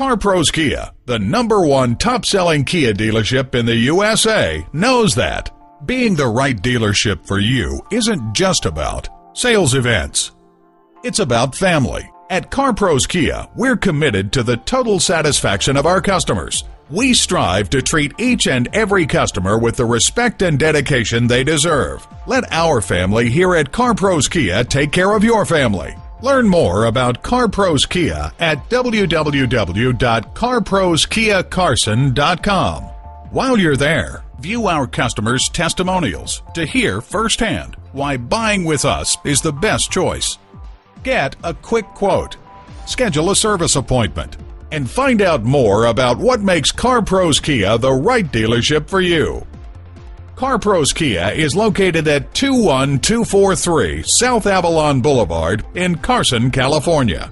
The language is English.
CarPros Kia, the number one top selling Kia dealership in the USA, knows that. Being the right dealership for you isn't just about sales events. It's about family. At CarPros Kia, we're committed to the total satisfaction of our customers. We strive to treat each and every customer with the respect and dedication they deserve. Let our family here at CarPros Kia take care of your family. Learn more about CarPros Kia at www.carproskiacarson.com. While you're there, view our customers' testimonials to hear firsthand why buying with us is the best choice. Get a quick quote, schedule a service appointment, and find out more about what makes CarPros Kia the right dealership for you. CarPros Kia is located at 21243 South Avalon Boulevard in Carson, California.